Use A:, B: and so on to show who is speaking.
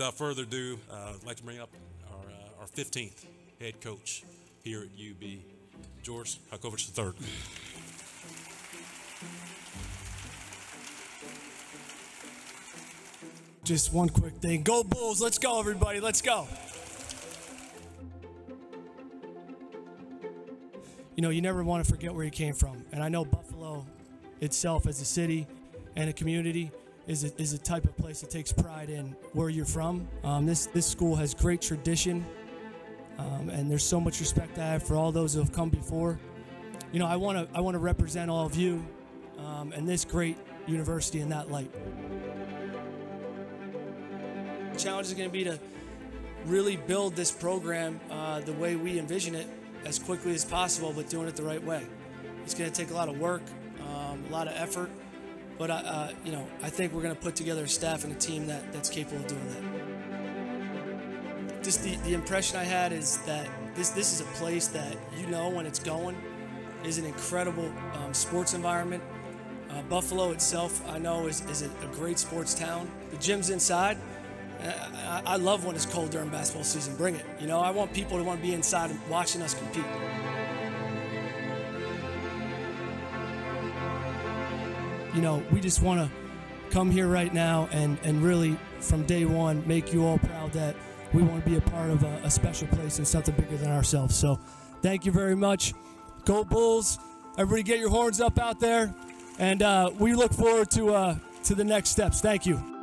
A: without further ado, uh, I'd like to bring up our, uh, our 15th head coach here at UB, George Halcovage III.
B: Just one quick thing. Go Bulls. Let's go, everybody. Let's go. You know, you never want to forget where you came from. And I know Buffalo itself as a city and a community is a, is a type of place that takes pride in where you're from. Um, this, this school has great tradition, um, and there's so much respect I have for all those who have come before. You know, I want to I want to represent all of you um, and this great university in that light. The challenge is going to be to really build this program uh, the way we envision it as quickly as possible, but doing it the right way. It's going to take a lot of work, um, a lot of effort, but uh, uh, you know, I think we're going to put together a staff and a team that, that's capable of doing that. Just the, the impression I had is that this this is a place that you know when it's going is an incredible um, sports environment. Uh, Buffalo itself, I know, is, is a, a great sports town. The gym's inside. I, I love when it's cold during basketball season. Bring it. You know, I want people to want to be inside watching us compete. You know, we just want to come here right now and, and really, from day one, make you all proud that we want to be a part of a, a special place and something bigger than ourselves. So, thank you very much. Go Bulls! Everybody, get your horns up out there, and uh, we look forward to uh, to the next steps. Thank you.